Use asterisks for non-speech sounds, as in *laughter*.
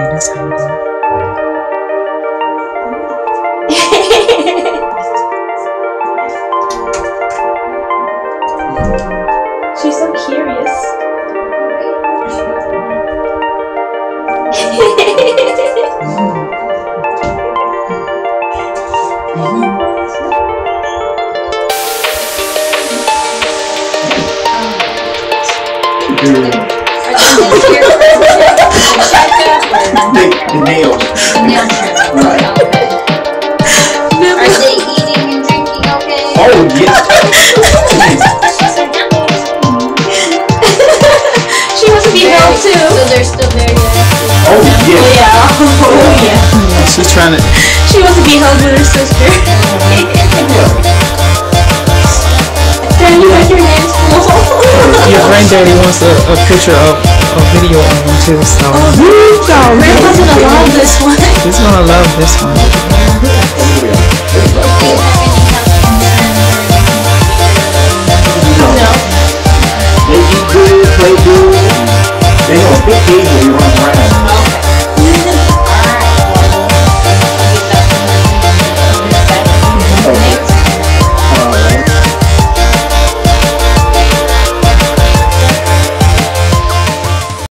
Okay, that's *laughs* how you do it. She's so curious. *laughs* *laughs* The, the nails. Nail. Right. Are they eating and drinking okay? Oh, yeah. *laughs* she wants to be held too. So they're still very good. Oh, yeah. Yeah. Oh yeah. She's trying to. She wants to be held with her sister. Daddy, you got your hands full. Your granddaddy wants a, a picture of a video of him too, so Grandpa's gonna love this one. he's gonna love this one.